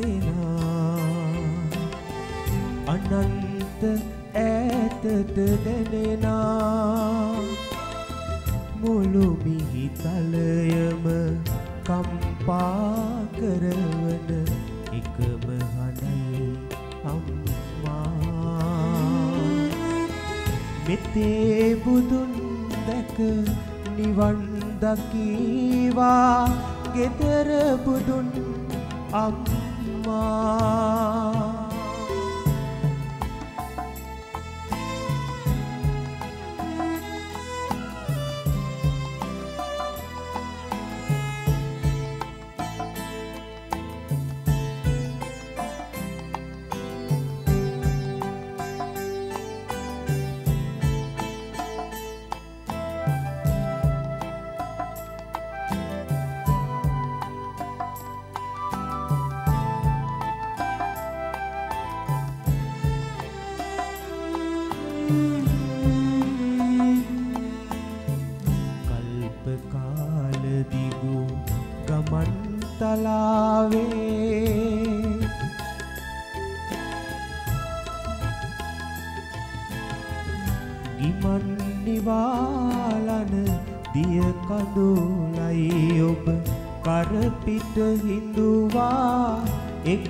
විසිනා අනන්ත ඈතට දැනෙනා. මුළු මිහිතලයම කම්පා කරවන එකම හඬයි අම්මා. මෙතේ බුදුන් දැක නිවන් දකීවා. ගෙදර බුදුන් අම්මා Ah.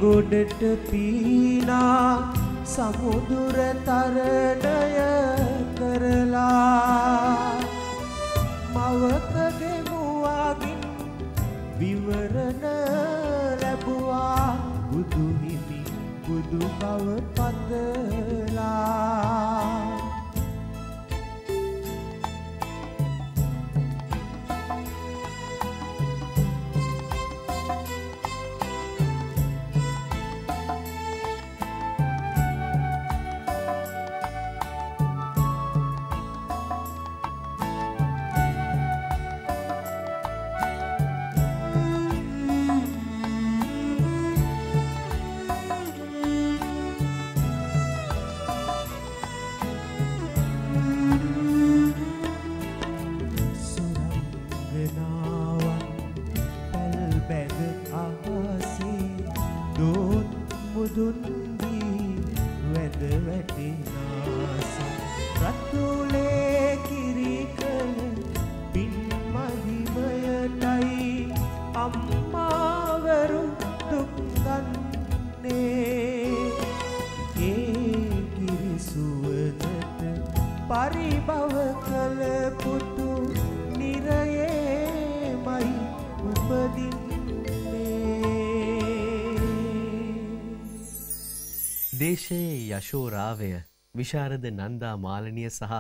එගොඩට පීනා සමුදුර දේශයේ යශෝරාවය විශාරද නන්දා මාලනිය සහ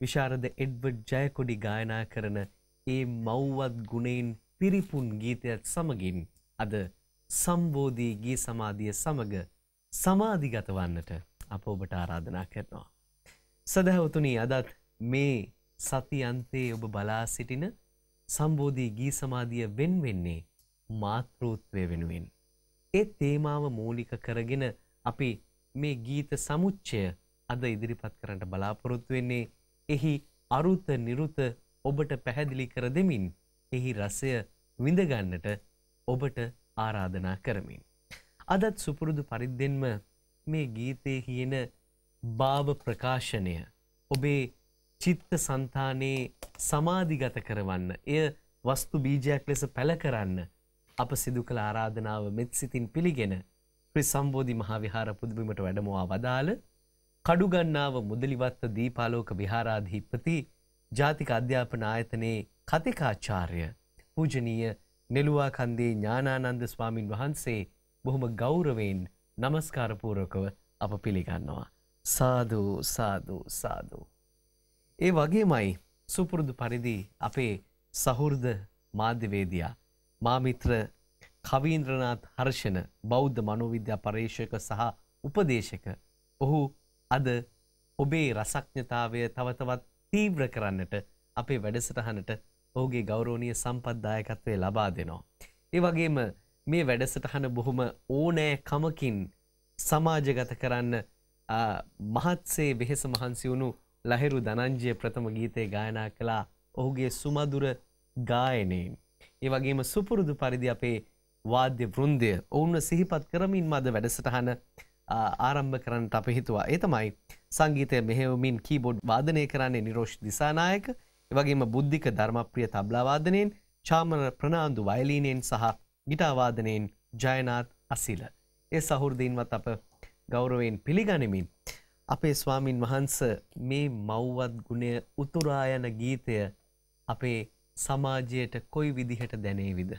විශාරද එඩ්වඩ් ජයකොඩි ගායනා කරන ඒ මව්වත් ගුණයෙන් පිරිපුන් ගීතයත් සමගින් අද සම්බෝධී ගී සමාධිය සමග සමාධිගත වන්නට අප ඔබට ආරාධනා කරනවා. සදහවතුනි අදත් මේ සති අන්තයේ ඔබ බලා සිටින සම්බෝධී ගී සමාධිය වෙන් වෙන්නේ මාතෘත්වය වෙනුවෙන්. ඒ තේමාව මූලික කරගෙන අපි මේ ගීත සමුච්චය අද ඉදිරිපත් කරන්නට බලාපොරොත්තු වෙන්නේ එහි අරුත නිරුත ඔබට පැහැදිලි කර දෙමින් එහි රසය විඳගන්නට ඔබට ආරාධනා කරමින්. අදත් සුපුරුදු පරිද්දෙන්ම මේ ගීතයේ කියන භාව ප්‍රකාශනය ඔබේ චිත්ත සන්තානයේ සමාධිගත කරවන්න එය වස්තු බීජයක් ලෙස පැළ කරන්න අප සිදු කළ ආරාධනාව මෙත් සිතින් පිළිගෙන ශ්‍රී සම්බෝධි මහාවිහාර පුදුබිමට වැඩමවා වදාළ කඩුගන්නාව මුදලිවත්ත දීපාලෝක විහාරාධීපති ජාතික අධ්‍යාපන ආයතනයේ කතිකාචාර්ය පූජනීය නෙළුවා කන්දේ ඥානානන්ද ස්වාමින් වහන්සේ බොහොම ගෞරවයෙන් නමස්කාරපූරකව අප පිළිගන්නවා. සාදු සාදු සාදු. ඒ වගේමයි සුපුරුදු පරිදි අපේ සහෘද මාධ්‍යවේදයා මාමිත්‍ර කවීන්ද්‍රනාත් හර්ෂණ බෞද්ධ මනෝවිද්‍යා පර්යේෂක සහ උපදේශක ඔහු අද ඔබේ රසඥතාවය තවතවත් තීව්‍ර කරන්නට අපේ වැඩසටහනට ඔහුගේ ගෞරෝණීය සම්පත්දායකත්වය ලබා දෙනවා. ඒ වගේම මේ වැඩසටහන බොහොම ඕනෑ කමකින් සමාජගත කරන්න මහත්සේ වෙහෙස මහන්සි වුණු ලහිරු දනංජය ප්‍රථම ගීතය ගායනා කළා ඔහුගේ සුමදුර ගායනයෙන්. ඒ වගේම සුපුරුදු පරිදි අපේ වාද්‍ය වෘන්දය ඔවුන්න සිහිපත් කරමින් මද වැඩසටහන ආරම්භ කරන්නට අප හිතුවා ඒතමයි සංගීතය මෙහෙවමින් කීබෝඩ් වාදනය කරන්නේ නිරෝෂ් දිසානායක එවගේම බුද්ධික ධර්මප්‍රිය තබ්ලාවාදනයෙන් චාමන ප්‍රනාාන්දු වයලීනයෙන් සහ ගිටාවාදනයෙන් ජයනාත් අසිල. ඒ සහුරදීන්වත් අප ගෞරවයෙන් පිළිගනිමින්. අපේ ස්වාමින් වහන්ස මේ මව්වත් ගුණය උතුරායන ගීතය අපේ සමාජයට කොයි විදිහට දැනේවිද.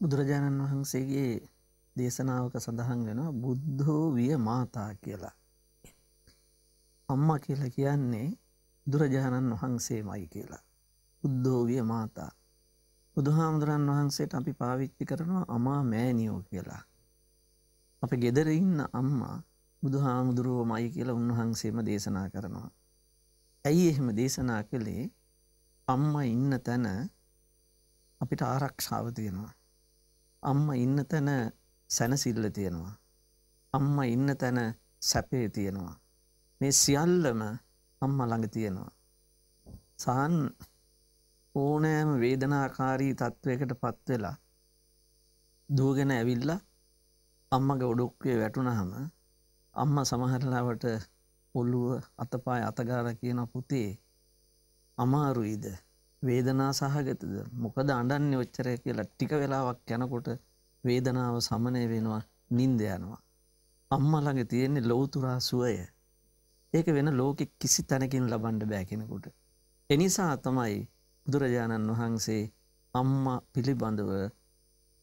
බුදුරජාණන් වහන්සේගේ දේශනාවක සඳහන් වෙන බුද්ධෝ විය මාතා කියලා. අම්ම කියලා කියන්නේ දුරජාණන් වහන්සේ මයි කියලා. බුද්ධෝවිය මාතා. බුදුහාමුදුරන් වහන්සේට අපි පාවිච්චි කරනවා අමා මෑනියෝ කියලා. අප ගෙදර ඉන්න අම්මා බුදු හාමුදුරුවෝ මයි කියලා උන්වහන්සේම දේශනා කරනවා. ඇයි එහෙම දේශනා කළේ අම්ම ඉන්න තැන අපිට ආරක්ෂාව තියෙනවා. අම්ම ඉන්න තැන සැනසිල්ල තියෙනවා. අම්ම ඉන්න තැන සැපේ තියෙනවා. මේ සියල්ලම අම්ම ළඟ තියෙනවා. සහන් ඕනෑම වේදනාකාරී තත්ත්වයකට පත්වෙලා දූගෙන ඇවිල්ලා අම්මගේ ඔඩොක්වේ වැටුනහම අම්ම සමහරලාවට ඔල්ලුව අතපාය අතගාර කියන පුතේ අමාරුයිද වේදනා සහගතද මොකද අඩන්නේ ඔච්චරය කියලා ටික වෙලාවක් යනකොට වේදනාව සමනය වෙනවා නින්ද යනවා. අම්මළඟ තියෙන්නේ ලෝතුරා සුවය. ඒක වෙන ලෝකෙ කිසි තැනකින් ලබන්ඩ බෑකෙනකොට. එනිසා තමයි බුදුරජාණන් වහන්සේ අම්ම පිළිබඳව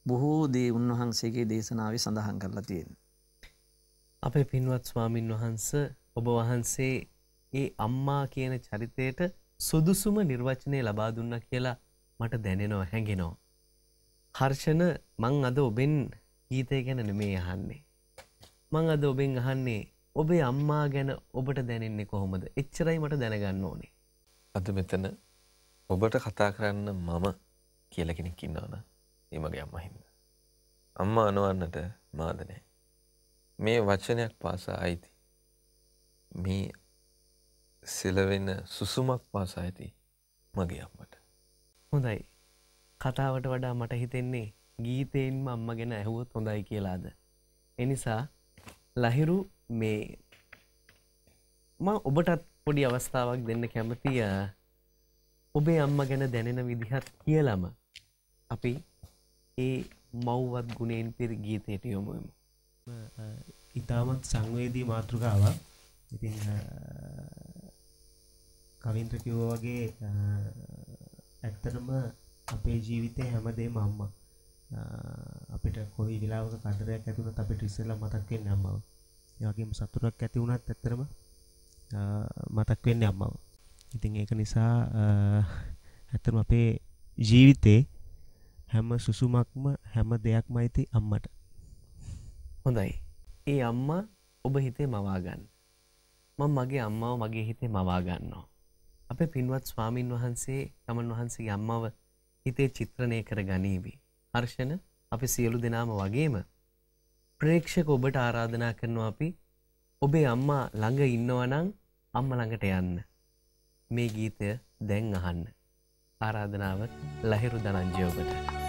බොහෝ දේ උන්වහන්සේගේ දේශනාව සඳහන් කරලා තියෙන. අපේ පින්වත් ස්වාමින් වහන්ස ඔබ වහන්සේ ඒ අම්මා කියන චරිතයට සුදුසුම නිර්වචනය ලබා දුන්න කියලා මට දැනෙනවා හැඟෙනවා. හර්ෂණ මං අද ඔබෙන් ගීතය ගැන නෙමේ අහන්නේ. මං අද ඔබෙන් අහන්නේ ඔබේ අම්මා ගැන ඔබට දැනෙන්නේ කොහොමද එච්චරයි මට දැනගන්න ඕනේ. අද මෙතන ඔබට කතා කරන්න මම කියල කෙනෙක් ඉන්නවන ඒ මගේ අම්ම හින්ද. අම්මා අනුවන්නට මාදනෑ. මේ වචනයක් පාසා අයිති. මේ සිලවෙන්න සුසුමක් පාසා ඇති මගේ අම්මට. හොඳයි කතාවට වඩා මට හිතෙන්නේ ගීතයෙන්ම අම්ම ගැන ඇහුවොත් හොඳයි කියලාද. එනිසා ලහිරු මේ ම ඔබටත් පොඩි අවස්ථාවක් දෙන්න කැමතිය ඔබේ අම්ම ගැන දැනෙන විදිහත් කියලම අපි ඒ මව්වත් ගුණෙන් පිරි ගීතයට යොමුුවමු. ඉතාමත් සංවේදී මාතෘකාවක් ඉතින් කවින්ත්‍ර කිව්ව වගේ ඇත්තටම අපේ ජීවිතය හැමදේම අම්මා අපිට කොයි විලාවක කඩරයක් ඇතුනත් අපිට ඉස්සෙල්ලා මතක් වෙන්නේ අම්මව. ඒ වගේම සතුටක් ඇති වුණත් ඇත්තටම මතක් වෙන්නේ අම්මව. ඉතින් ඒක නිසා ඇත්තටම අපේ ජීවිතේ හැම සුසුමක්ම හැම දෙයක්ම අයිති අම්මට. හොඳයි. ඒ අම්මා ඔබ හිතේ මවා ගන්න. මම මගේ අම්මාව මගේ හිතේ මවා ගන්නවා. අපේ පින්වත් ස්වාමින් වහන්සේ තමන් වහන්සේගේ අම්මව හිතේ චිත්‍රණය කර ගනීවි. හර්ෂණ අපි සියලු දෙනාම වගේම ප්‍රේක්ෂක ඔබට ආරාධනා කරනවා අපි ඔබේ අම්මා ළඟ ඉන්නවනං අම්ම ළඟට යන්න. මේ ගීතය දැන් අහන්න. ආරාධනාව ලහිරු දනංජයෝකට. හිරුවික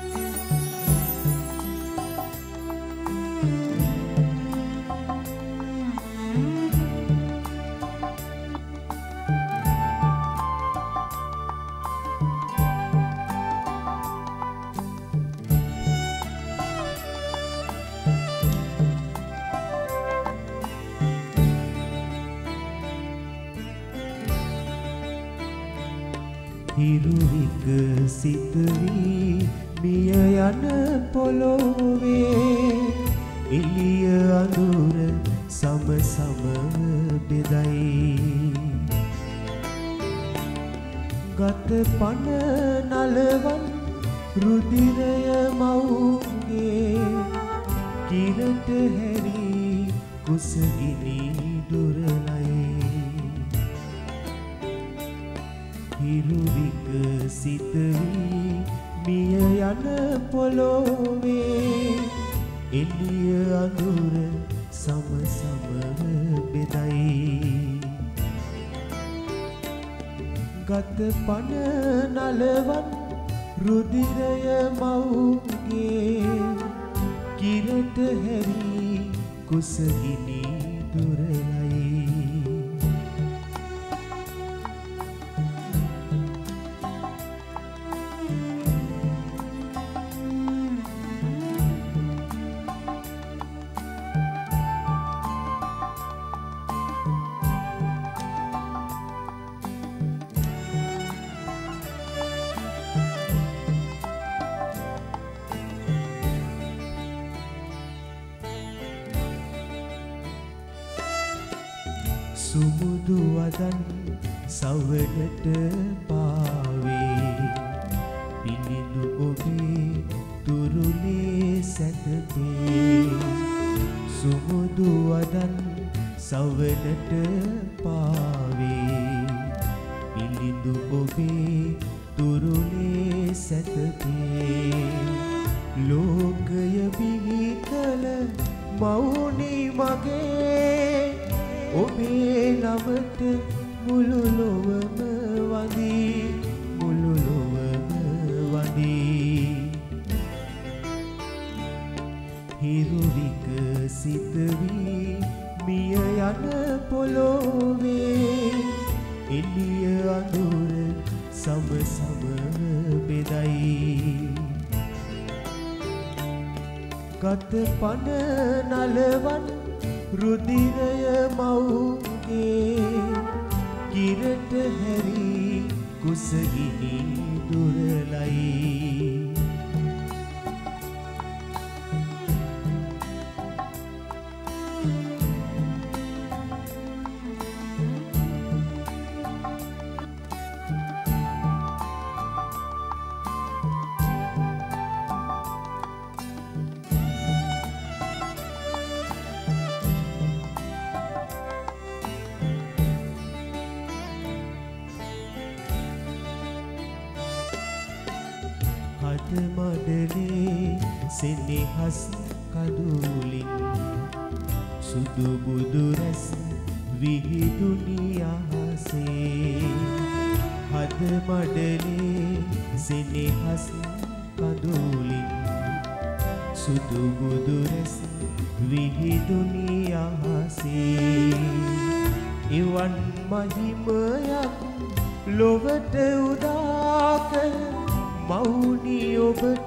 වදන් සවනට පාවේ සුදු බුදු රැස් විහිදුනි අහසේ හද මඩලේ සෙනෙහස් කඩුලින් සුදු බුදු රැස් විහිදුනි අහසේ එවන් මහිමයක් ලොවට උදාකර මවුනි ඔබට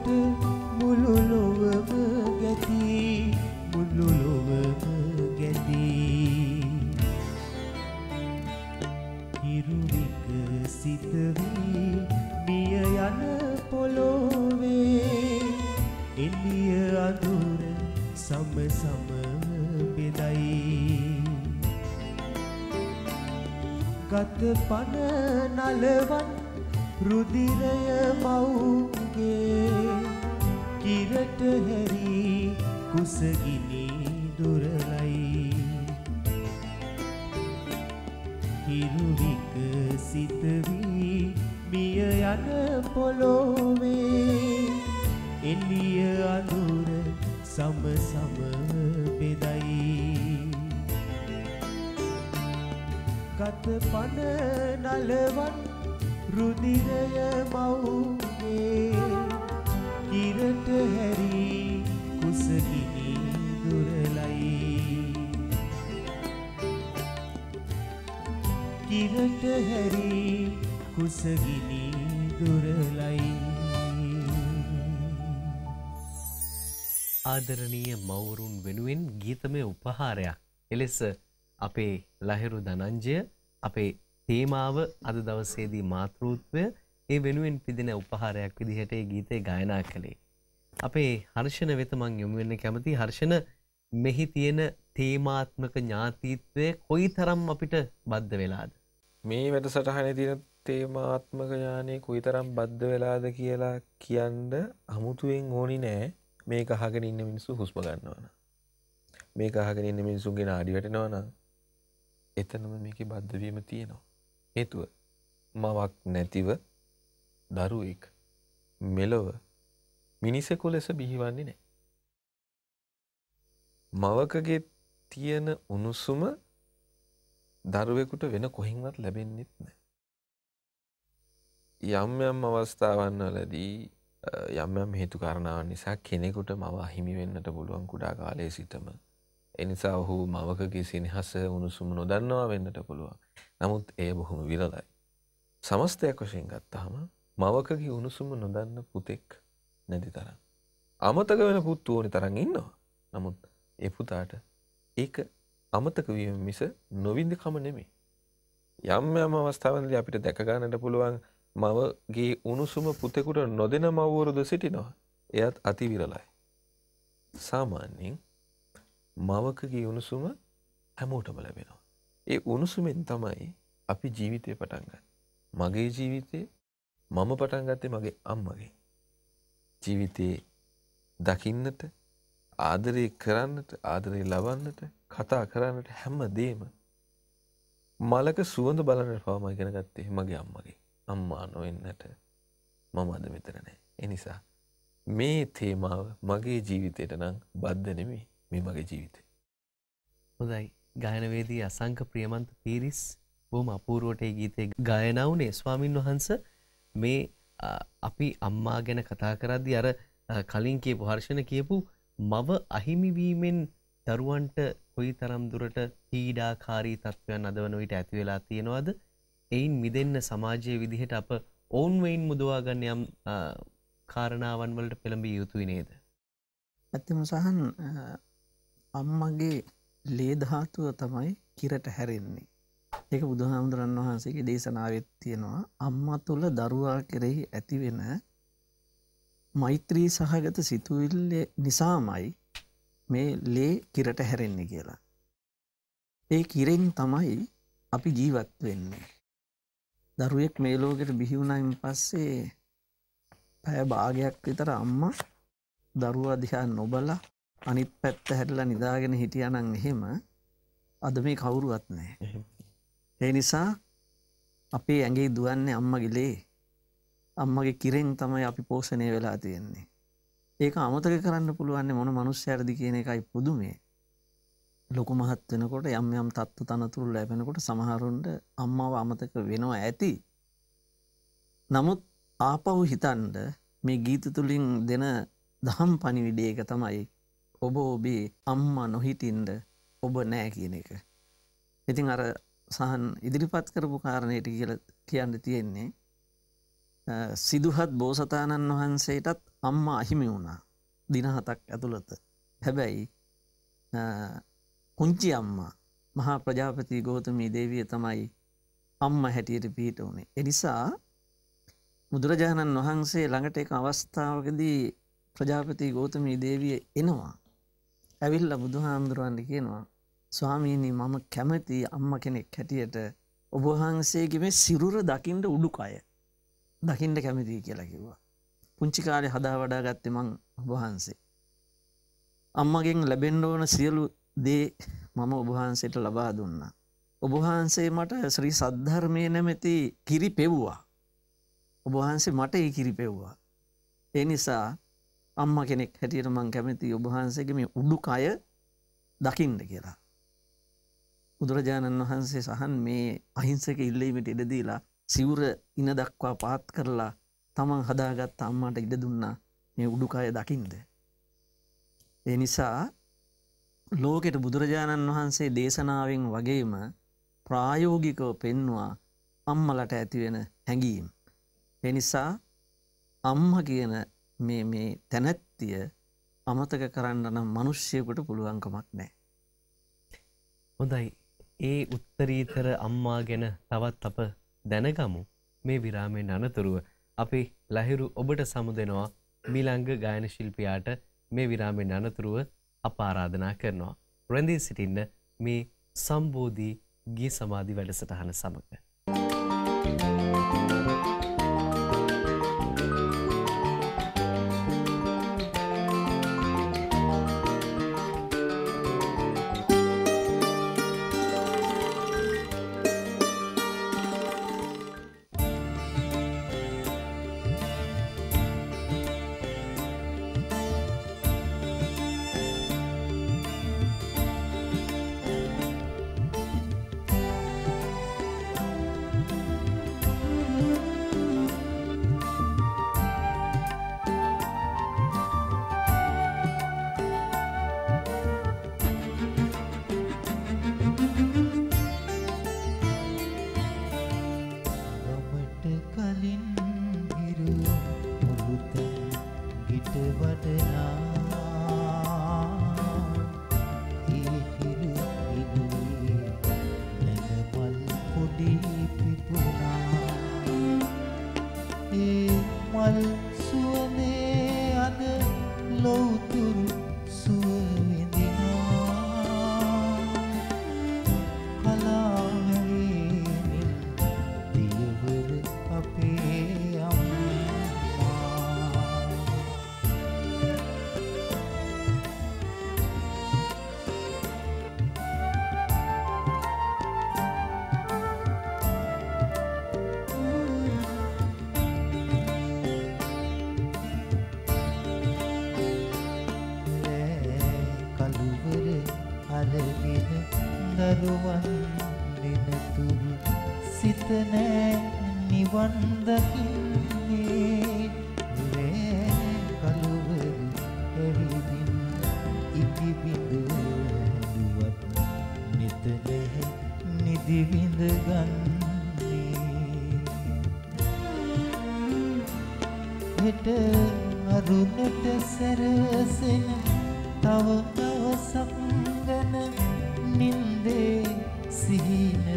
හිරුවික සිතවී මිය යන පොළොවේ. එලිය අඳුර සම සම බෙදයි. ගත පන නලවන් රුදිරය මව්ගේ කිරට හැරී කුසගිනි කිරට හැරී කුසගිනි දුරලයි ආදරණීය මවුරුන් වෙනුවෙන් ගීතමය උපහාරයක් එලෙස අපේ ලහිරු දනංජය අපේ තේමාව අද දවසේදී මාතෘත්වය ඒ වෙනුවෙන් පිදෙන උපහාරයක් විදිහට ඒ ගීතය ගායනා කළේ. අපේ හර්ෂණ වෙත මං යොමු වෙන්න කැමති හර්ෂණ මෙහි තියෙන තේමාත්මක ඥාතීත්වය කොයි තරම් අපිට බද්ධ වෙලාද. මේ වැඩසටහන තියෙන තේමාත්මක ඥානය කොයි තරම් බද්ධ වෙලාද කියලා කියන්න අමුතුවෙන් ඕනි නෑ මේක අහගෙන ඉන්න මිනිස්සු හුස්ම ගන්නවන. මේක අහගෙන ඉන්න මිනිසුන්ගේ නාඩි වැටෙනවන එතනම මේක බද්ධවීම තියෙනවා. හේතුව මවක් නැතිව දරුවෙක් මෙලොව මිනිසෙකු ලෙස බිහිවන්නේ නෑ. මවකගේ තියෙන උණුසුම දරුවෙකුට වෙන කොහින්වත් ලැබෙන්නෙත් නෑ. යම් යම් අවස්ථාවන් වලදී අ, යම් යම් හේතු කාරණාවන් නිසා කෙනෙකුට මව අහිමි වෙන්නට පුළුවන් කුඩා කාලයේ සිටම. එනිසා ඔහු මවකගේ සිනහස උණුසුම නොදන්නවා වෙන්නට පුළුවන්. නමුත් එය බොහොම විරලයි. සමස්තයක් වශයෙන් ගත්තාම මවකගේ උණුසුම නොදන්න පුතෙක් නැති තරම්. අමතක වෙන පුත් ඕනි තරම් ඉන්නවා. නමුත් ඒ පුතාට ඒක අමතක වීම මිස නොවින්දකම නෙමේ. යම් යම් අවස්ථාවන්දී අපිට දැක ගන්නට පුළුවන් මවගේ උණුසුම පුතෙකුට නොදෙන මව්වරුද සිටිනවා. එයත් අති විරලයි. සාමාන්‍යයෙන් මවකගේ උණුසුම හැමෝටම ලැබෙනවා. ඒ උණුසුමෙන් තමයි අපි ජීවිතය පටන් ගන්නේ. මගේ ජීවිතේ මම පටන් ගත්තේ මගේ අම්මගේ. ජීවිතේ දකින්නට ආදරය කරන්නට ආදරය ලබන්නට කතා කරන්නට හැම දේම මලක සුවඳ බලන්නට පවම ඉගෙන ගත්තේ මගේ අම්මගේ අම්මා නොවෙන්නට මම අද මෙතන නෑ. එනිසා මේ තේමාව මගේ ජීවිතයට නම් බද්ධ නෙමේ මේ මගේ ජීවිතය. හොඳයි ගායනවේදී අසංක ප්‍රියමන්ත පිරිස් බොහොම අපූරුවට ඒ ගීතේ ගායනවුනේ ස්වාමින් වහන්ස මේ අ, අපි අම්මා ගැන කතා කරද්දි අර අ, කලින් කියපු හර්ෂණ කියපු මව අහිමිවීමෙන් දරුවන්ට කොයි තරම් දුරට පීඩාකාරී තත්ත්වයන් අද වන විට ඇති වෙලා තියෙනවද? එයින් මිදන්න සමාජය විදිහට අප ඔවුන්වයින් මුදවාගන්න යම් අ, කාරණාවන් වලට පෙළඹිය යුතුයි නේද? ඇත්තම සහන් අම්මගේ ලේධාතුව තමයි කිරට හැරෙන්නේ. ඒක බුදුහාමුදුරන් වහන්සේගේ දේශනාවත් තියෙනවා. අම්ම තුළ දරුවා කෙරෙහි ඇතිවෙන මෛත්‍රී සහගත සිතුවිල්ල නිසාමයි මේ ලේ කිරට හැරෙන්නේ කියලා. ඒ කිරෙන් තමයි අපි ජීවත් වෙන්නේ. දරුවෙක් මේ ලෝකට බිහිවුණයින් පස්සේ පැය භාගයක් විතර අම්මා දරුවා දිහා නොබල අනිත් පැත්ත හැටලා නිදාගෙන හිටියනං එහෙම අද මේ කවුරුවත් නෑ. ඒ නිසා අපේ ඇගේ දුවන්නේ අම්මගිලේ අම්මගේ කිරෙන් තමයි අපි පෝෂණය වෙලා තියෙන්නේ. ඒක අමතක කරන්න පුළුවන්න මොන මනුස්්‍යයරදි කියන එකයි පුදුමේ. ලොකු මහත් වෙනකොට යම් යම් තත්ත්ව තනතුරු ලැබෙනකොට සමහරුන්ට අම්මාව අමතක වෙනවා ඇති. නමුත් ආපව් හිතන්ඩ මේ ගීත තුළින් දෙන දහම් පනිවිඩේක තමයි ඔබ ඔබේ අම්මා නොහිටින්ඩ ඔබ නෑ කියන එක. ඉතින් අර සහන් ඉදිරිපත් කරපු කාරණයට කියල කියන්න තියෙන්නේ සිදුහත් බෝසතාණන් වහන්සේටත් අම්මා අහිමි වුණා. දිනහතක් ඇතුළත. හැබැයි පුංචි අම්මා මහා ප්‍රජාපති ගෝතමී දේවිය තමයි අම්ම හැටියට පීට වුණේ. එනිසා බුදුරජාණන් වහන්සේ ළඟට එක අවස්ථාවකදී ප්‍රජාපති ගෝතමී දේවිය එනවා. ඇවිල්ල බුදුහාමුදුරුවන්ට කියනවා ස්වාමීණී මම කැමති අම්ම කෙනෙක් හැටියට ඔබහන්සේගෙම සිරුර දකිින්ට උඩුකය. දකිින්ට කැමතිී කියලා කිව්වා. පුංචි කාලෙ හදා වඩා ගත්තෙ මං ඔබහන්සේ. අම්මගෙන් ලැබෙන්ඩ ඕන සියලු දේ මම ඔබහන්සේට ලබා දුන්නා. ඔබහන්සේ මට ශ්‍රී සද්ධර්මය නැමැති කිරි පෙව්වා. ඔබහන්සේ මට ඒ කිරි පෙව්වා. ඒ නිසා අම්ම කෙනෙක් හැටියට මං කැමති ඔබහන්සේගේ මේ උඩුකය දකිින්ට කියලා. බුදුරජාණන් වහන්සේ සහන් මේ අහිංසක ඉල්ලීමට ඉඩදීලා සිවුර ඉන දක්වා පාත් කරලා තමන් හදාගත් අම්මාට ඉඩ දුන්නා මේ උඩුකාය දකිින්ද. ඒ නිසා ලෝකෙට බුදුරජාණන් වහන්සේ දේශනාවෙන් වගේම ප්‍රායෝගිකව පෙන්වා අම්මලට ඇතිවෙන හැඟීම්. එනිසා අම්ම කියන මේ තැනැත්තිය අමතක කරන්න නම් මනුෂ්‍යයකුට පුළුවන්කමක් නෑ. හොඳයි ඒ උත්තරීතර අම්මා ගැන තවත් අප දැනගමු මේ විරාමෙන් අනතුරුව අපි ලහිරු ඔබට සමුදෙනවා මිලංග ගායන ශිල්පියාට මේ විරාමෙන් අනතුරුව අපාරාධනා කරනවා. රැඳී සිටින්න මේ සම්බෝධී ගී සමාධි වැඩසටහන සමඟ. මල් ඉතිබිඳ හැදුවත් නිත නැහැ නිදිවිඳ ගන්නේ හෙට අරුණට සැරසෙන තව දවසක් ගැන නින්දේ සිහින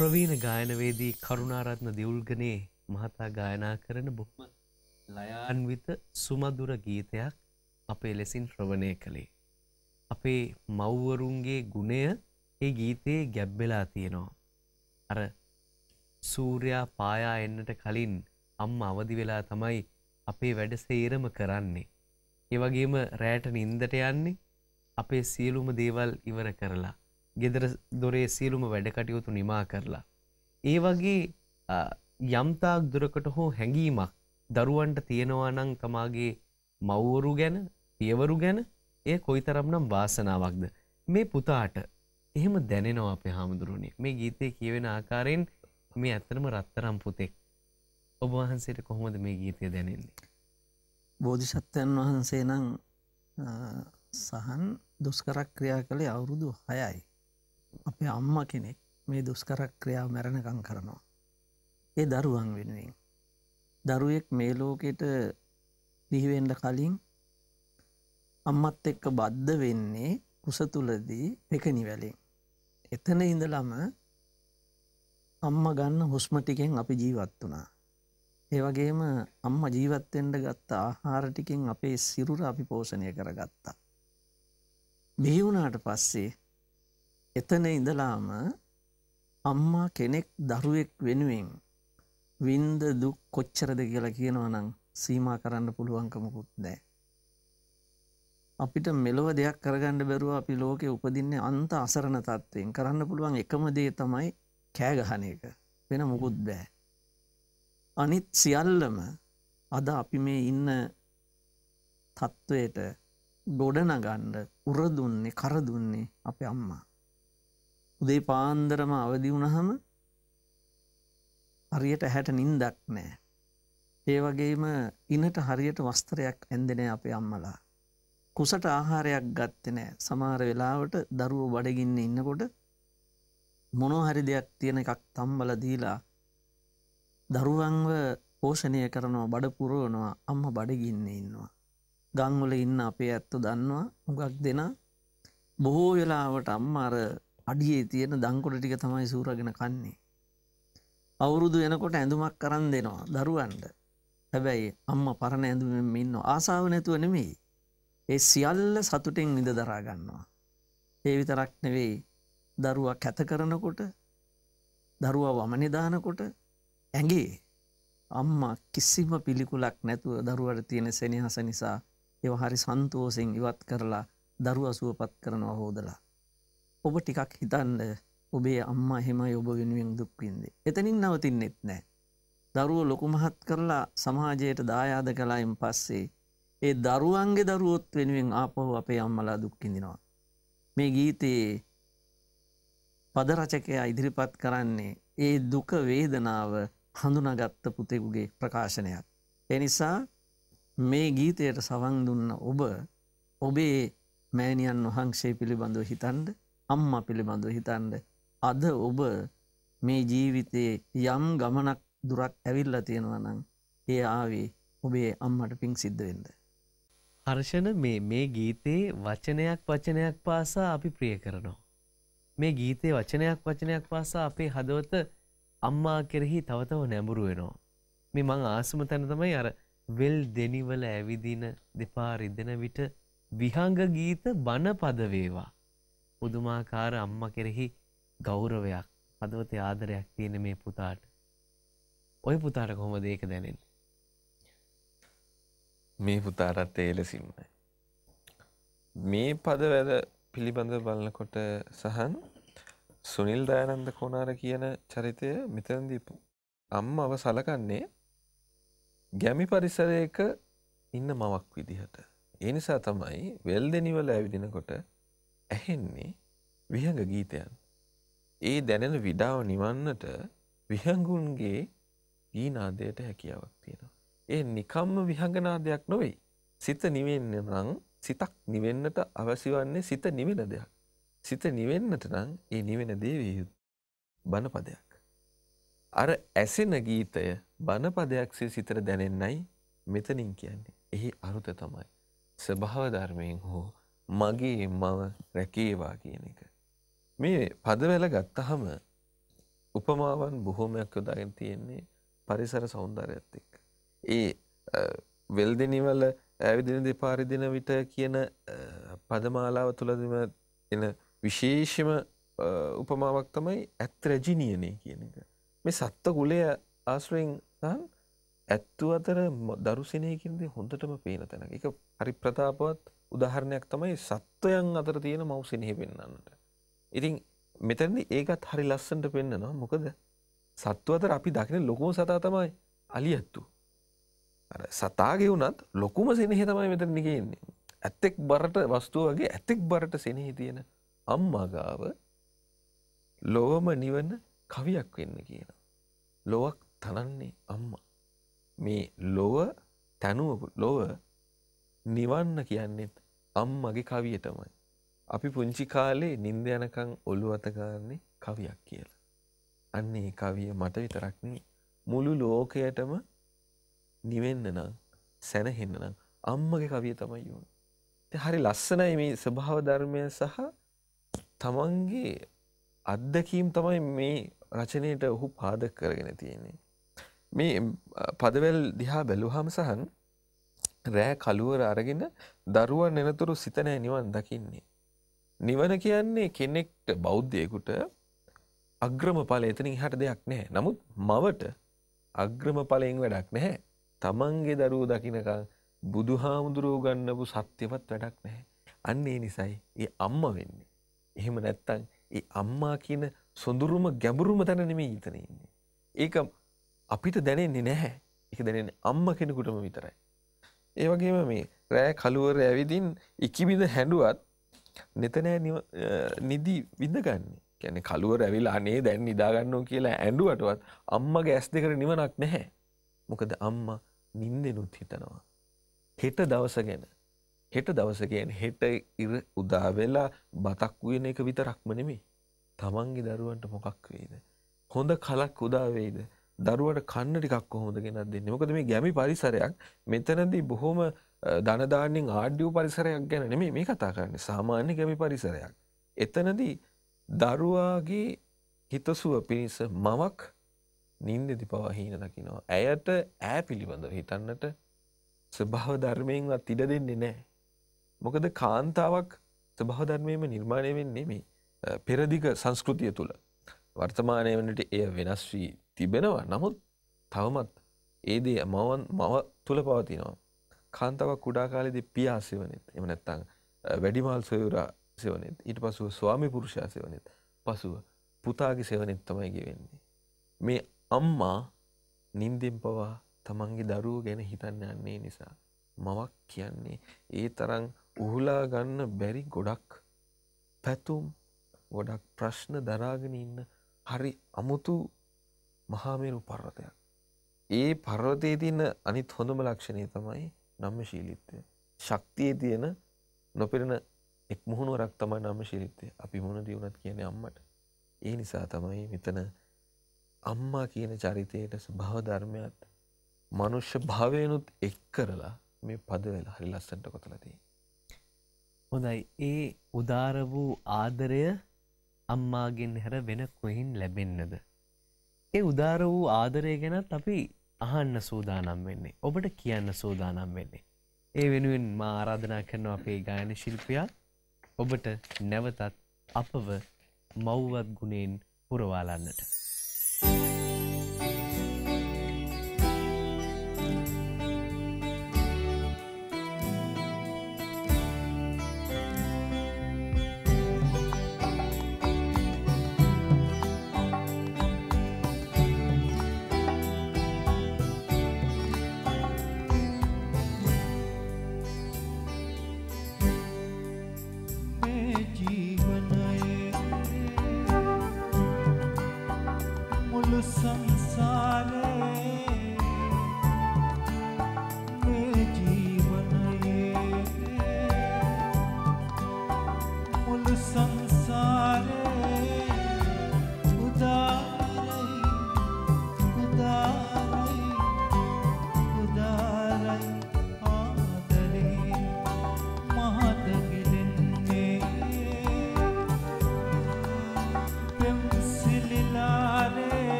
ප්‍රවීණ ගායනවේදී කරුණාරත්න දිවුල්ගනේ මහතා ගායනා කරන බොහොම ලයාන්විත සුමදුර ගීතයක් අපේ ලෙසින් ශ්‍රවණය කළේ. අපේ මව්වරුන්ගේ ගුණය ඒ ගීතයේ ගැබ්බෙලා තියෙනවා. අර සූර්යා පායා එන්නට කලින් අම්ම අවදි වෙලා තමයි අපේ වැඩ සේරම කරන්නේ. ඒ වගේම රෑට නින්දට යන්නේ අපේ සියලුම දේවල් ඉවර කරලා. ගෙදර දොරේ සියලුම වැඩ කටයුතු නිමා කරලා. ඒ වගේ අ, යම්තාක් දුරකට හෝ හැඟීමක් දරුවන්ට තියෙනවා නම් තමාගේ මව්වරු ගැන පියවරු ගැන එය කොයිතරම්නම් වාසනාවක්ද. මේ පුතාට එහෙම දැනෙනවා අපේ හාමුදුරුවනේ මේ ගීතය කියවෙන ආකාරයෙන් මේ ඇත්තනම රත්තරම් පුතෙක්. ඔබ වහන්සේට කොහොමද මේ ගීතය දැනෙන්නේ. බෝධිසත්වයන් වහන්සේ නම් අ, සහන් දුස්කරක් ක්‍රියා කළේ අවුරුදු හයයි. අපේ අම්ම කෙනෙක් මේ දුස්කරක් ක්‍රියාව මැරණකං කරනවා. ඒ දරුවන් වෙනුවෙන්. දරුවෙක් මේ ලෝකෙට දිහිවෙන්ඩ කලින් අම්මත් එක්ක බද්ධ වෙන්නේ කුස තුලදී පෙකනි වැලින්. එතන ඉඳලම අම්ම ගන්න හුස්ම ටිකෙන් අපි ජීවත් වනා. ඒවගේම අම්ම ජීවත්තෙන්ට ගත්ත ආහාර ටිකින් අපේ සිරුර අපි පෝෂණය කරගත්තා. බිහිවුණාට පස්සේ එතන ඉඳලාම අම්මා කෙනෙක් දරුවෙක් වෙනුවෙන් වින්ද දුක් කොච්චරද කියලා කියනවනං සීමා කරන්න පුළුවන්කමකුත් නෑ. අපිට මෙලොව දෙයක් කරගන්න බැරුව අපි ලෝකෙ උපදින්නේ අන්ත අසරණ තත්වයෙන් කරන්න පුළුවන් එකම දේ තමයි කෑගහන එක වෙන මුකුත් බෑ. අනිත් සියල්ලම අද අපි මේ ඉන්න තත්ත්වයට ගොඩනගණ්ඩ උරදුන්නේ කරදුන්නේ අපේ අම්මා. උදේ පාන්දරම අවදි වුණහම හරියට හැට නින්දක් නෑ. ඒ වගේම ඉනට හරියට වස්තරයක් ඇන්දෙන අපේ අම්මලා. කුසට ආහාරයක් ගත්ත නෑ සමාර වෙලාවට දරුව බඩගින්න ඉන්නකොට මොනොහරි දෙයක් තියෙන එකක් තම්බල දීලා දරුවන්ව පෝෂණය කරනවා බඩ පුරුවනවා අම්ම බඩගින්න ඉන්නවා. ගංවල ඉන්න අපේ ඇත්තු දන්නවා උගක් දෙෙන බොහෝ වෙලාවට අම්ම අර අඩියේ තියෙන දංකොට ටික තමයි සූරගෙන කන්නේ. අවුරුදු එනකොට ඇඳුමක් කරන්න දෙනවා දරුවන්ට හැබැයි අම්ම පරණ ඇඳුමෙන් ඉන්න ආසාාව නැතුව නෙමෙයි ඒ සියල්ල සතුටෙන් විඳ දරාගන්නවා. ඒ විතරක් නෙවෙයි දරුවක් කැත කරනකොට දරුවා වමනිදානකොට ඇගේ අම්ම කිසිම පිළිකුලක් නැතුව දරුවට තියෙන සෙනහස නිසා එව හරි සන්තෝසෙන් ඉවත් කරලා දරු අසුවපත් කරනවා හෝදලා. ඔබ ටිකක් හිතන්ඩ ඔබේ අම්ම හෙම ඔබ වෙනුවෙන් දුක්වින්ද. එතනින් නවතින්නෙත් නෑ. දරුව ලොකුමහත් කරලා සමාජයට දායාද කලායින් පස්සේ ඒ දරුවන්ගේ දරුවොත් වෙනුවෙන් ආපහු අපේ අම්මලා දුක්කිඳිනවා. මේ ගීතයේ පදරචකයා ඉදිරිපත් කරන්නේ ඒ දුක වේදනාව හඳුනගත්ත පුතෙකුගේ ප්‍රකාශනයක්. එනිසා මේ ගීතයට සවන් දුන්න ඔබ ඔබේ මෑනියන් වහන්සේ පිළිබඳව හිතන්ඩ අම්ම පිළිබඳව හිතන්ඩ අද ඔබ මේ ජීවිතයේ යම් ගමනක් දුරක් ඇවිල්ල තියෙනවනං ඒ ආවේ ඔබේ අම්මට පින් සිද්ධ වෙන්ද. හර්ෂණ මේ මේ ගීතයේ වචනයක් වචනයක් පාසා අපි ප්‍රිය කරනවා. මේ ගීතේ වචනයක් වචනයක් පාසා අපේ හදවත අම්මා කෙරෙහි තවතව නැඹුරු වෙනවා. මේ මං ආසම තැන තමයි අර වෙල් දෙනිවල ඇවිදින දෙපා රිදෙන විට විහංග ගීත බණ පදවේවා. පුදුමාකාර අම්ම කෙරෙහි ගෞරවයක් හදවත ආදරයක් තියෙන මේ පුතාට. ඔය පුතාට කොහොමද ඒක දැනෙන්නේ? මේ පුතාටත් ඒලසින්මයි. මේ පදවැද පිළිබඳ බලනකොට සහන් සුනිල් දයනන්ද කොනාර කියන චරිතය මෙතනදී අම්මව සලකන්නේ ගැමි පරිසරයක ඉන්න මවක් විදිහට. ඒ නිසා තමයි වෙල් දෙනිවල ඇවිදිනකොට ඇහෙන්නේ විහඟ ගීතයන්. ඒ දැනෙන විඩාව නිවන්නට විහඟුන්ගේ ගීනාදයට හැකියාවක් තියෙනවා. ඒ නිකම්ම විහඟනාදයක් නොවෙයි. සිත නිවෙන්න නම් සිතක් නිවෙන්නට අවැසි වන්නේ සිත නිවෙන දෙයක්. සිත නිවෙන්නට නම් ඒ නිවෙන දේවිය යුතු බණපදයක්. අර ඇසෙන ගීතය බණපදයක්සේ සිතට දැනෙන්නයි මෙතනින් කියන්නේ. එහි අරුත තමයි. ස්වභාව ධර්මයෙන් හෝ මගේ මව රැකේවා කියන එක. මේ පදවැල ගත්තහම උපමාවන් බොහෝමයක් යොදාගෙන තියෙන්නේ පරිසර සෞන්දර්යත් එක්ක. ඒ වෙල්දෙනිවල ඇවිදින දෙපාරිදින විට කියන පදමාලාව තුළදම එන විශේෂම උපමාවක් තමයි ඇත් රැජිනියනය කියන එක. මේ සත්ත කුලය ආශ්‍රයෙන් සහන් ඇත්තු අතර දරුසිනයකින්ද හොඳටම පේන තැන එක හරි ප්‍රතාපවත් උදාහරණයක් තමයි සත්වයන් අතර තියෙන මවසිනහ පෙන්න්නන්නට. ඉතින් මෙතැදි ඒකත් හරි ලස්සන්ට පෙන්න්නනවා මොකද සත්ව අතර අපි දකින ලොකුම සතා තමයි අලි ඇත්තු. සතාගේ වුනත් ලොකුම සෙනෙහ තමයි මෙතැනි කියන්නේ. ඇත්තෙක් බරට වස්තුවගේ ඇතෙක් බරට සෙනෙහි තියෙන අම්මාගාව ලොවම නිවන කවියක් වෙන්න කියන. ලොවක් තනන්නේ අම්මා. මේ ලොව තැනුව ලොව නිවන්න කියන්නෙත් අම්මගේ කවිය තමයි. අපි පුංචි කාලේ නින්ද යනකං ඔලු අතගන්නේ කවියක් කියලා. අන්නේ කවිය මට විතරක්න මුළු ලෝකයටම නිවෙන්න නම් සැනහෙන්න නම් අම්මගේ කවිය තමයි යුණ. හරි ලස්සනයි මේ ස්වභාව ධර්මය සහ තමන්ගේ අත්දැකීම් තමයි මේ රචනයට ඔහු පාදක කරගෙන තියෙන්නේ. මේ පදවැල් දිහා බැලුහම සහන් රෑ කළුවර අරගෙන දරුවන් එනතුරු සිතනෑ නිවන් දකින්නේ. නිවන කියන්නේ කෙනෙක්ට බෞද්ධයකුට අග්‍රම පල එතනින් හට දෙයක් නෑ. නමුත් මවට අග්‍රම පලයෙන් වැඩක් නැහැ. තමන්ගේ දරුව දකිනකං බුදු හාමුදුරුව ගන්නපු සත්‍යවත් වැඩක් නැහැ. අන්නේ නිසයි ඒ අම්ම වෙන්නේ. එහෙම නැත්තං ඒ අම්මා කියන සොඳුරුම ගැඹුරුම තැන නෙමේ ඉතන ඉන්නේ. ඒක අපිට දැනෙන්නේ නැහැ. එක දෙනෙන අම්ම කෙනෙකුටම විතරයි. ඒ වගේම මේ රෑ කළුවර ඇවිදින් ඉකිබිඳ හැඩුවත් නෙතනෑ නිදී විඳගන්නේ කැන කළුවර ඇවිලා අනේ දැන් නිදාගන්නෝ කියලා ඇඩුවටවත් අම්ම ගෑස් දෙකර නිවනක් නැහැ. මොකද අම්ම නින්දෙනුත් හිතනවා. හෙට දවස ගැන හෙට දවසගෙන් හෙට ඉර උදාවෙලා බතක් වුවන එක විතරක්ම නෙමේ තමන්ගේ දරුවන්ට මොකක් වේද. හොඳ කලක් උදාවේද දරුවට කන්න ටිකක් කොහොමද ගෙනත් දෙන්න මොකද මේ ගැමි පරිසරයක් මෙතනදී බොහොම ධනදාන්‍යෙන් ආඩ්‍යෝ පරිසරයක් ගැන නෙමේ මේ කතා කරන්න සාමාන්‍ය ගැමි පරිසරයක්. එතනදී දරුවාගේ හිතසුව පිණිස මවක් නින්දෙදි පවා හීන දකිනවා. ඇයට ඈ පිළිබඳව හිතන්නට ස්වභාව ධර්මයෙන්වත් ඉඩ දෙන්නේ නෑ. මොකද කාන්තාවක් ස්වභාව ධර්මයම නිර්මාණය වෙන්නේ මේ පෙරදිග සංස්කෘතිය තුළ. වර්තමානය වනට එය වෙනස් වී තිබෙනවා නමුත් තවමත් ඒදේ මවන් මව තුළ පවතිනවා. කාන්තාවක් කුඩා කාලෙදි පියා සෙවනෙත් එම නැත්තං වැඩිමල් සොයුරා සෙවනෙත් ඊට පසුව ස්වාමි පුරුෂයා සෙවනෙත් පසුව පුතාගේ සෙවනෙත් තමයි ගෙවෙන්නේ. මේ අම්මා නින්දෙන් පවා තමන්ගේ දරුව ගැන හිතන්න යන්නේ නිසා. මවක් කියන්නේ ඒ තරං උහුලා ගන්න බැරි ගොඩක් පැතුම් ගොඩක් ප්‍රශ්න දරාගෙන ඉන්න හරි අමුතු මහාමේරු පර්වතයක්. ඒ පර්වතයේ තියන්න අනිත් හොඳම ලක්ෂණය තමයි නම්ම ශීලිත්වය. ශක්තිය තියෙන නොපෙරෙන එක් මුහුණුවරක් තමයි නම්ම ශිරිත්තය අපි මුණ දියුණත් කියන අම්මට. ඒ නිසා තමයි මෙතන අම්මා කියන චරිතයට ස්භාව ධර්මයත් මනුෂ්‍ය භාවයනුත් එක් කරලා මේ පද වෙලා හරි ලස්සට කොතලදී. හොඳයි ඒ උදාර වූ ආදරය අම්මාගෙන් හැර වෙන කොහින් ලැබෙන්නද. ඒ උදාර වූ ආදරය ගැනත් අපි අහන්න සූදානම් වෙන්නේ ඔබට කියන්න සූදානම් වෙන්නේ. ඒ වෙනුවෙන් මා ආරාධනා කරන අපේ ගායන ශිල්පියා ඔබට නැවතත් අපව මව්වත් ගුණෙන් පුරවාලන්නට.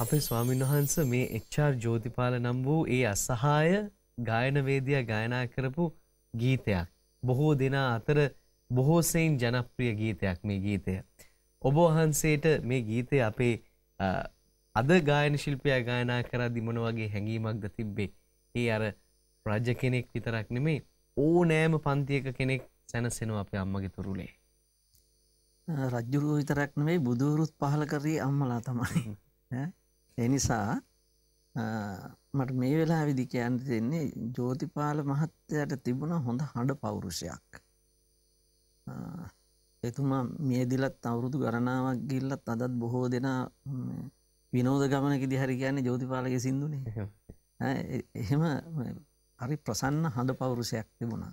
අපේ ස්වාමීන් වහන්ස මේ එච්චාර් ජෝතිපාල නම් වූ ඒ අසහාය ගායනවේදය ගායනා කරපු ගීතයක්. බොහෝ දෙනා අතර බොහෝසයින් ජනප්‍රිය ගීතයක් මේ ගීතය. ඔබ වහන්සේට මේ ගීතය අපේ අද ගායන ශිල්පය ගායනා කර දිමන වගේ හැඟීමක්ද තිබ්බේ. ඒ අර රජ කෙනෙක් විතරක් නෙමේ ඕ නෑම පන්තියක කෙනෙක් සැනසෙනවා අපේ අම්මගේ තුරුලේ. රජ්ජුරුව විතරක් නෙවෙයි බුදුවරුත් පහල කරී අම්මලා තමයි ඈ. ඒ නිසා අ, මට මේ වෙලා විදි කියන්න දෙන්නේ ජෝතිපාල මහත්තයට තිබුණ හොඳ හඬ පෞරුෂයක්. අ, එතුමා මියදිලත් අවුරුදු ගණනාවක් ගිල්ලත් අදත් බොහෝ දෙනා විනෝද ගමනක දිහරි කියන්නේ ජෝතිපාලගේ සිින්දුනේ. එහෙම. හරි ප්‍රසන්න හඬ පෞරුෂයක් තිබුණා.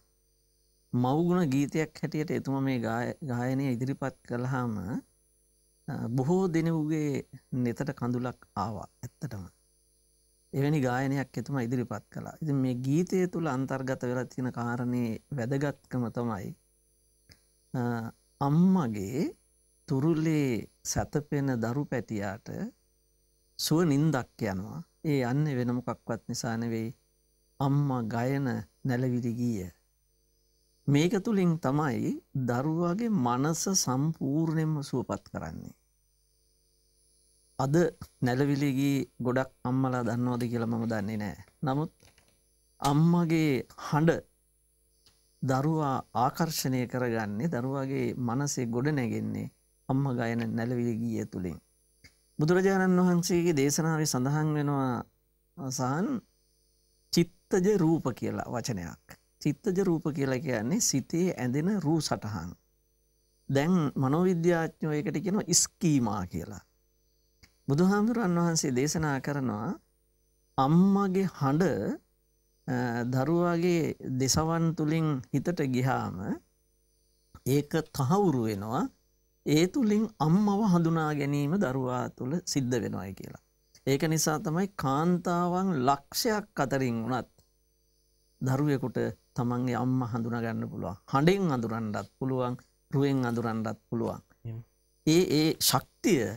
මවගුණ ගීතයක් හැටියට එතුම මේ ගාය- ගායනය ඉදිරිපත් කළහාම බොහෝ දෙනෙවුගේ නෙතට කඳුලක් ආවා ඇත්තටම. එවැනි ගායනයක් එතුම ඉදිරිපත් කලා ඉති මේ ගීතය තුළ අන්තර්ගත වෙලා තියෙන කාරණය වැදගත්කම තමයි අ, අම්මගේ තුරුල්ලේ සැතපෙන දරු පැටියාට සුව නින්දක් යනවා. ඒ අන්න වෙන මොකක්වත් නිසා නෙවෙයි අම්මා ගයන නැලවිලි ගීය. මේක තුළින් තමයි දරුවාගේ මනස සම්පූර්ණයෙන්ම සුවපත් කරන්නේ. අද නැලවිලිගී ගොඩක් අම්මලා දන්නවද කියලා මම දන්නේ නෑ. නමුත් අම්මගේ හඬ දරුවා ආකර්ශණය කරගන්නේ දරුවාගේ මනසේ ගොඩ නැගෙන්නේ අම්ම ගයන නැලවිලිගීය තුළින්. බුදුරජාණන් වහන්සේගේ දේශනාව සඳහන් වෙනවා සහන් චිත්තජ රූප කියලා වචනයක්. චිත්තජ රූප කියලා කියන්නේ සිතේ ඇඳෙන රූ සටහන්. දැන් මනෝවිද්‍යාඥෝ එකට කෙන ස්කීමා කියලා. බුදුහාමුදුරන් වහන්සේ දේශනා කරනවා අම්මගේ හඬ දරුවාගේ දෙසවන් තුළින් හිතට ගිහාම ඒක තහවුරු වෙනවා ඒ තුළින් අම්මව හඳුනා ගැනීම දරුවා තුළ සිද්ධ වෙනවායි කියලා. ඒක නිසා තමයි කාන්තාවන් ලක්ෂයක් අතරින් වනත් දරුවෙකුට තමන්ගේ අම්ම හඳුනගන්න පුළුවන් හඬෙන් අඳුරන්ඩත් පුළුවන් රුවෙන් අඳුරන්ඩත් පුළුවන්. ඒ ඒ ශක්තිය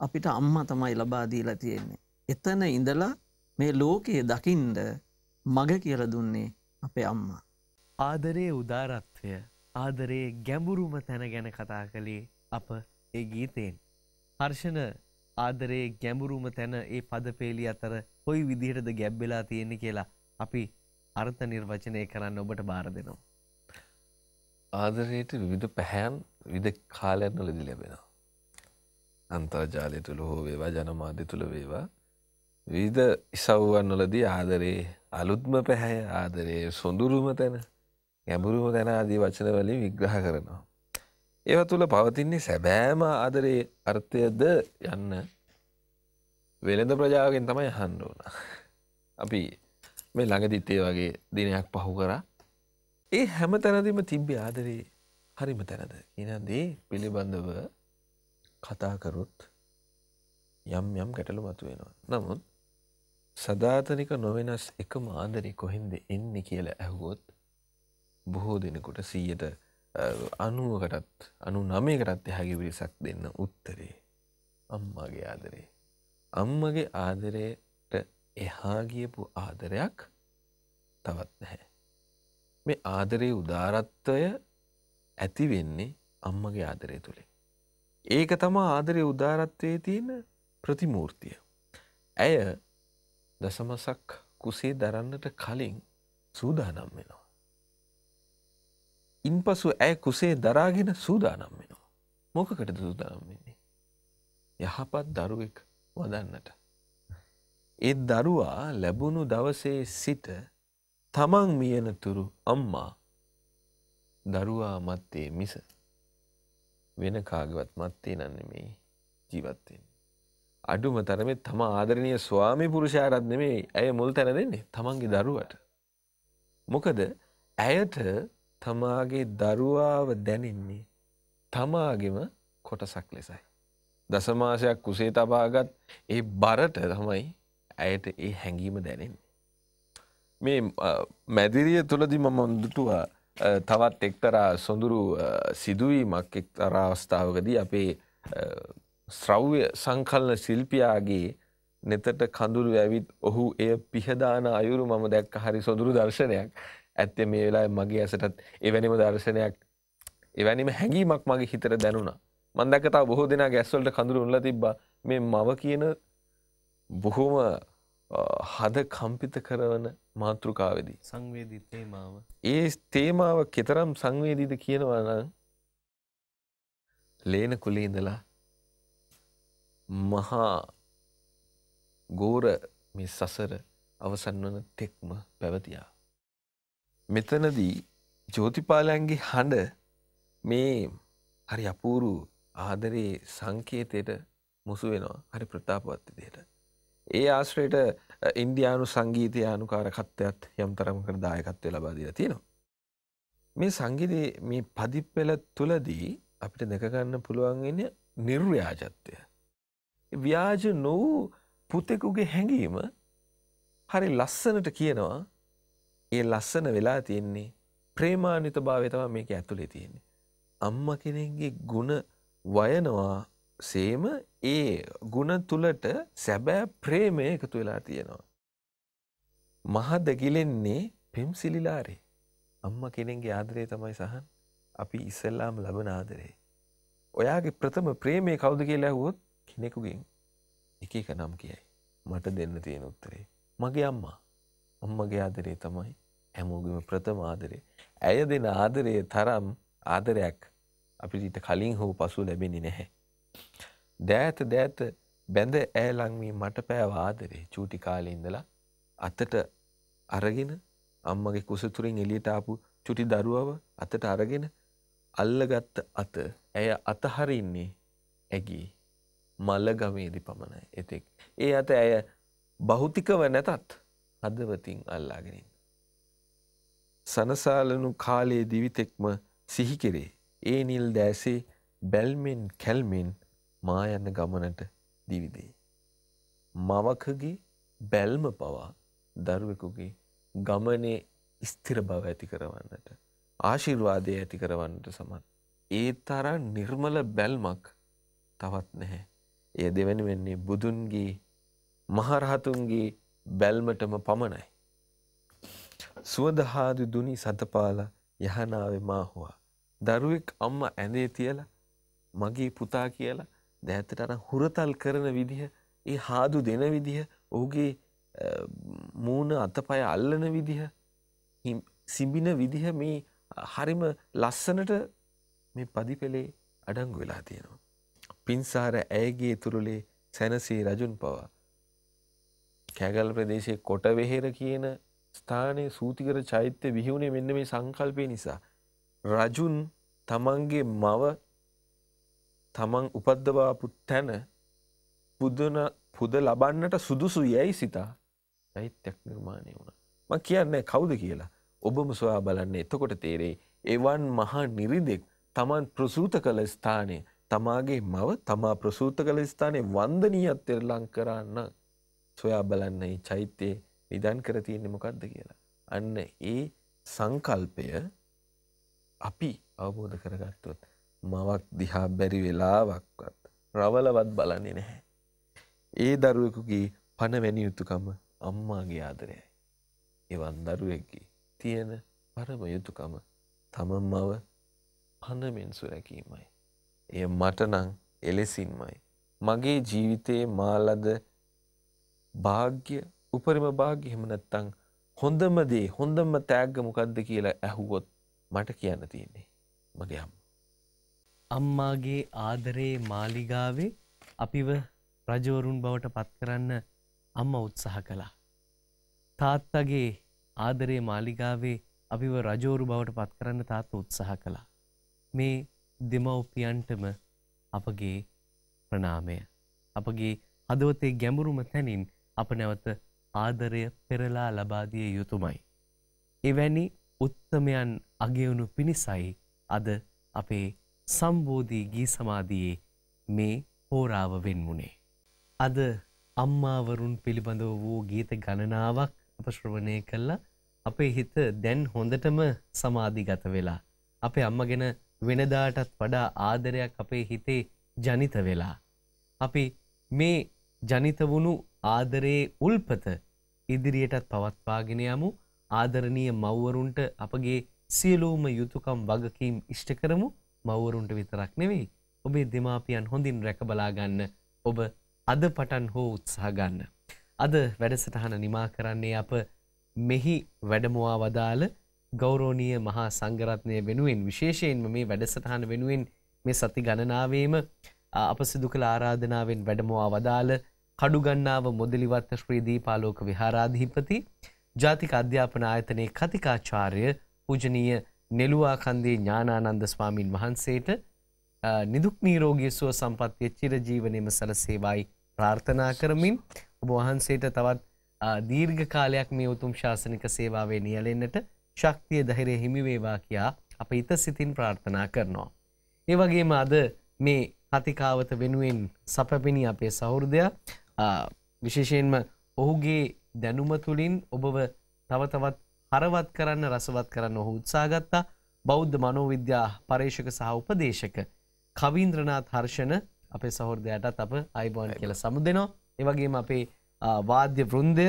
අපිට අම්ම තමයි ලබාදීලා තියෙන්නේ එතන ඉඳලා මේ ලෝකයේ දකින්ද මග කියල දුන්නේ අපේ අම්මා ආදරයේ උදාරත්වය ආදරයේ ගැඹුරුම තැන ගැන කතා කළේ අප ඒ ගීතයෙන්. හර්ෂණ ආදරයේ ගැඹුරුම තැන ඒ පදපේලි අතර කොයි විදිහටද ගැබ්බෙලා තියෙන්නේ කියලා අපි අර්ථ නිර්වචනය කරන්න ඔබට බාර දෙනවා. ආදරයට විවිධ පැහැයන් විධ කාලයන්න ලදි ලැබෙනවා. අන්තර්ජාලය තුළ හෝ වේවා ජනමාධ්‍ය තුළ වේවා විධ ඉසව්වන් වලදී ආදරේ අලුත්ම පැහැය ආදරේ සොඳුරුම තැන ගැඹුරුම තැන ආදී වචන වලින් විග්‍රහ කරනවා. ඒව තුළ පවතින්නේ සැබෑම ආදරේ අර්ථයද යන්න වෙළඳ ප්‍රජාවගෙන් තමයි අහන්න ඕන. අපි මේ ළඟදිත්තේ වගේ දිනයක් පහු කරා ඒ හැම තැනදීම තිබ්බේ ආදරේ හරිම තැනද කියනදේ පිළිබඳව කතාකරුත් යම් යම් ගැටලු මතු වෙනවා. නමුත් සධාතනික නොවෙනස් එකම ආදරේ කොහෙන්ද එන්නේ කියලා ඇහුවොත් බොහෝ දෙනෙකුට සීයට අනුවකටත් අනු නමයකටත් එහගේ විරිසක් දෙන්න උත්තරේ අම්මගේ ආදරේ. අම්මගේ ආදරයට එහා ගියපු ආදරයක් තවත් නැහැ. මේ ආදරයේ උදාරත්වය ඇති වෙන්නේ අම්මගේ ආදරය තුළේ. ඒක තමා ආදරය උදාරත්වයේ තියෙන ප්‍රතිමූර්තිය. ඇය දසමසක් කුසේ දරන්නට කලින් සූදානම් වෙනවා. ඉන් පසු ඇය කුසේ දරාගෙන සූදානම් වෙනවා. මොකකට සූදානම් වෙන්නේ. යහපත් දරුවෙක් වදන්නට. ඒ දරුවා ලැබුණු දවසේ සිට තමන් මියනතුරු අම්මා දරුවා මත්තේ මිස වෙන කාගවත් මත්තේ නන්නෙමේ ජීවත්වෙන්. අඩුම තරමේ තම ආදරණය ස්වාමි පුරුෂාරත් නෙමේ ඇය මුල් තැන දෙන්නේ තමන්ගේ දරුවට. මොකද ඇයට තමාගේ දරුවාව දැනෙන්නේ තමාගෙම කොටසක් ලෙසයි. දසමාසයක් කුසේ තබාගත් ඒ බරට තමයි ඇයට ඒ හැඟීම දැනෙන්නේ. මේ මැදිරිය තුළදි මම දුටුවා තවත් එක්තරා සොඳුරු සිදුවීමක් එක්තර අවස්ථාවකදී අපේ ශ්‍රව්‍ය සංකල්න ශිල්පියාගේ නෙතට කඳුරු ඇවිත් ඔහු එය පිහදාන අයුරු මම දැක්ක හරි සොඳුරු දර්ශනයක්. ඇත්තේ මේ වෙලා මගේ ඇසටත් එවැනිම දර්ශනයක් එවැනිම හැඟීමක් මගේ හිතර දැනුණා. මන්දකතා බොහෝ දෙනා ගැස්වලට කඳුරු උල්ල තිබ්බ. මේ මව කියන බොහෝම හද කම්පිත කරවන මාතෘකාවදී. සංවේදී තේමාව. ඒ තේමාව කෙතරම් සංවේදීද කියනවන ලේන කුලේඉඳලා මහා ගෝර මේ සසර අවසන් වන තෙක්ම පැවතියා. මෙතනදී ජෝතිපාලයන්ගේ හඬ මේ හරි අපූරු ආදරේ සංකේතයට මුසු වෙනවා හරි ප්‍රතාපවත් විදියට. ඒ ආශ්‍රයට ඉන්දයානු සංගීතය අනුකාරකත්වයත් යම් තරමකට දායකත්වය ලබාදීලා තියෙනවා. මේ සංගීතය මේ පදිප්පෙල තුළදී අපිට දෙකගන්න පුළුවන්ගෙන නිර්ව්‍යාජත්වය. ව්‍යාජ නොවූ පුතෙකුගේ හැඟීම හරි ලස්සනට කියනවා ඒ ලස්සන වෙලා තියෙන්නේ ප්‍රේමානිත භාවතම මේක ඇතුළේ තියෙන්නේ. අම්ම කෙනෙගේ ගුණ වයනවා සේම ඒ ගුණ තුළට සැබෑ ප්‍රේමය එකතු වෙලා තියෙනවා. මහදගිලෙන්නේ පෙම් සිලිලාරේ අම්ම කෙනෙගේ ආදරේ තමයි සහන් අපි ඉස්සල්ලාම ලබන ආදරේ. ඔයාගේ ප්‍රථම ප්‍රේමය කවුද කියලා හුවොත් කෙනෙකුගෙන් එක එක නම් කියයි. මට දෙන්න තියෙන උත්තරේ. මගේ අම්මා අම්මගේ ආදරේ තමයි හැමෝගම ප්‍රථම ආදරේ. ඇය දෙන ආදරය තරම් ආදරයක් අපිට ඊට කලින් හෝ පසු ලැබෙන්නේ නැහැ. දෑත දෑත බැඳ ඈලංවී මට පෑව ආදරේ චූටි කාලේ ඉඳලා අතට අරගෙන අම්මගේ කුසතුරින් එලියට ආපු චුටි දරුවව අතට අරගෙන අල්ලගත්ත අත ඇය අතහරින්නේ ඇගේ මල්ලගමේදි පමණයි එතෙක්. ඒ අත ඇය බෞතිකව නැතත් හදවතින් අල්ලාගෙනින්. සනසාලනු කාලයේ දිවිතෙක්ම සිහිකෙරේ ඒ නිල් දෑසේ බැල්මෙන් කැල්මෙන් මා යන්න ගමනට දිවිදේ. මවකගේ බැල්ම පවා දරුවෙකුගේ ගමනේ ස්තිර බව ඇති කරවන්නට ආශිර්වාදය ඇති කරවන්නට සමත්. ඒ තරන් නිර්මල බැල්මක් තවත් නැහැ. එය දෙවැනි වෙන්නේ බුදුන්ගේ මහරහතුන්ගේ බැල්මටම පමණයි. සුවදහාදු දුනි සතපාල යහනාවේ මාහවා. දරුවෙක් අම්ම ඇඳේ තියලා මගේ පුතා කියලා දැත්තට අර හුරතල් කරන විදිහ ඒ හාදු දෙන විදිහ ඔහුගේ මූුණ අතපය අල්ලන විදිහ සිබින විදිහ මේ හරිම ලස්සනට මේ පදි පෙළේ අඩංගු වෙලා තියෙනවා. පින්සාර ඇයගේ තුරුලේ සැනසේ රජුන් පවා. කැගල් ප්‍රදේශයේ කොටවෙහෙර කියන ස්ථානය සූතිකර චෛත්‍ය විහිවුණේ මෙන්න මේ සංකල්පය නිසා. රජුන් තමන්ගේ මව තමන් උපද්දවාපු තැන පුදන පුද ලබන්නට සුදුසු යැයි සිතා චෛත්‍යයක් නිර්මාණය වුණ. ම කියන්නේ කවුද කියලා ඔබම සොයා බලන්න එතකොට තේරේ එවන් මහා නිරිදෙක් තමන් ප්‍රසූත කළ ස්ථානය තමාගේ මව තමා ප්‍රසූත කළ ස්ථානය වන්දනීයත්තෙර ලං කරන්න සොයා බලන්න ඒ චෛත්‍යයේ නිදන් කර තියෙන්නේ මොකක්ද කියලා. අන්න ඒ සංකල්පය අපි අවබෝධ කරගත්තොත් මවක් දිහා බැරි වෙලාවක්වත් රවලවත් බලන්නේ නැහැ. ඒ දරුවෙකුගේ පණ වැනි යුතුකම අම්මාගේ ආදරයයි. එවන් දරුවෙක්ගේ තියෙන පරම යුතුකම තම මව පණමෙන් සුරැකීමයි. එය මටනං එලෙසින්මයි. මගේ ජීවිතයේ මාලද භාග්‍ය උපරිම භාග්‍ය හෙමනැත්තං හොඳම දේ හොඳම තෑග්ග මොකක්ද කියලා ඇහුවොත් මට කියන්න තියෙන්නේ මගේ අම්. අම්මාගේ ආදරේ මාලිගාවේ අපිව රජවරුන් බවට පත් කරන්න අම්ම උත්සාහ කළා. තාත්තගේ ආදරේ මාලිගාවේ අපිව රජෝරු බවට පත් කරන්න තාත්ත උත්සාහ කළා. මේ දෙමව්පියන්ටම අපගේ ප්‍රනාමය. අපගේ හදවතේ ගැඹුරුම තැනින් අප නැවත ආදරය පෙරලා ලබාදිය යුතුමයි. එවැනි උත්තමයන් අගයවුණු පිණිසයි අද අපේ සම්බෝධී ගී සමාධයේ මේ හෝරාව වෙන්මුණේ. අද අම්මාවරුන් පිළිබඳව වූ ගීත ගණනාවක් අප ශ්‍රවණය කල්ලා අපේ හිත දැන් හොඳටම සමාධිගත වෙලා. අපේ අම්ම ගෙන වෙනදාටත් වඩා ආදරයක් අපේ හිතේ ජනිත වෙලා. අපි මේ ජනිත වුණු ආදරයේ උල්පත ඉදිරියටත් පවත්වාගෙන යමු ආදරණීය මව්වරුන්ට අපගේ සියලූම යුතුකම් වගකීම් ඉෂ්ට කරමු මව්වරුන්ට විතරක් නෙවෙයි ඔබේ දෙමාපියන් හොඳින් රැකබලා ගන්න ඔබ අද පටන් හෝ උත්සාහ ගන්න. අද වැඩසටහන නිමා කරන්නේ අප මෙහි වැඩමවා වදාළ ගෞරෝණීය මහා සංගරත්නය වෙනුවෙන් විශේෂයෙන්ම මේ වැඩසටහන වෙනුවෙන් මේ සති ගණනාවේම අප සිදු කළ ආරාධනාවෙන් වැඩමවා වදාළ කඩුගන්නාව මොදලිවත්ත ශ්‍රී දීපාලෝක විහාරාධීපති ජාතික අධ්‍යාපන ආයතනයේ කතිකාචාර්ය පූජනීය නෙළුවා කන්දේ ඥානානන්ද ස්වාමින් වහන්සේට නිදුක් නීරෝගී සුව සම්පත්තිය චිරජීවනයේම සැලසේවායි ප්‍රාර්ථනා කරමින් ඔබ වහන්සේට තවත් දීර්ඝ කාලයක් මේ උතුම් ශාසනික සේවාවේ නියැලෙන්නට ශක්තිය ධෛර්යය හිමි වේවා කියා අප ඉත සිතින් ප්‍රාර්ථනා කරනවා. ඒ වගේම අද මේ කතිකාවත වෙනුවෙන් සපපිනි අපේ සෞෘදයා විශේෂයෙන්ම ඔහුගේ දැනුම තුළින් ඔබව තවතවත් හරවත් කරන්න රසවත් කරන්න ඔහු උත්සාගත්තා බෞද්ධ මනෝවිද්‍යා පර්ේෂක සහ උපදේශක කවීන්ද්‍රනාත් හර්ෂණ අපේ සහෝර්දයටත් අප අයිබෝන් කියල සමුදනවා. එවගේම අපේ වාද්‍ය වෘන්දය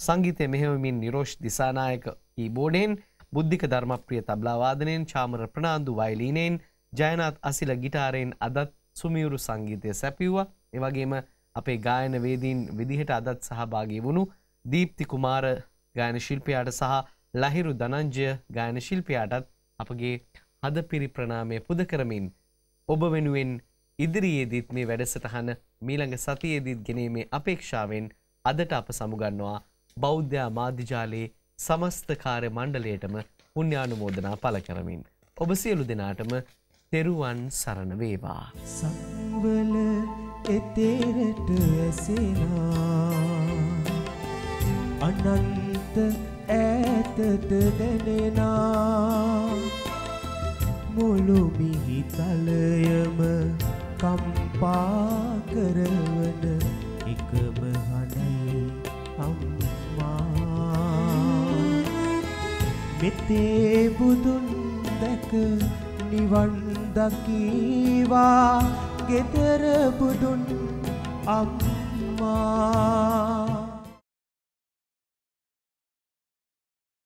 සංගීතය මෙහෙවමින් නිරෝෂ් දිසානායක ඊබෝඩෙන් බුද්ධික ධර්මප්‍රිය තබලාවාදනයෙන් චාමර ප්‍රනාාන්දු වයිලීනෙන් ජයනත් අසිල ගිටාරයෙන් අදත් සුමියුරු සංගීතය සැපිව්වා. එවගේම අපේ ගායන වේදීන් විදිහට අදත් සහභාගී වුණු දීප්ති කුමාර ගායන ශිල්පයාට සහ ලහිරු දනංජය ගායන ශිල්පයාටත් අපගේ හද පිරි ප්‍රනාමය පුද කරමින් ඔබ වෙනුවෙන් ඉදිරියේදීත් මේ වැඩසටහන මීළඟ සතියේදීත් ගෙනීමේ අපේක්ෂාවෙන් අදට අප සමුගන්නවා බෞද්ධයා මාධ්‍යජාලයේ සමස්ථකාරය මණ්ඩලයටම පුුණ්‍යානුමෝදනා පල කරමින්. ඔබ සියලු දෙනාටම තෙරුවන් සරණ වේවා. සංවල එතේරට ඇසෙනා අනන්ත ඈතට දැනෙනා. මුළු මිහිතලයම කම්පා කරවන එකම හනයි අම්මා. මෙතේ බුදුන් දැක නිවන් දකීවා. ගෙදර බුදුන් අම්මා.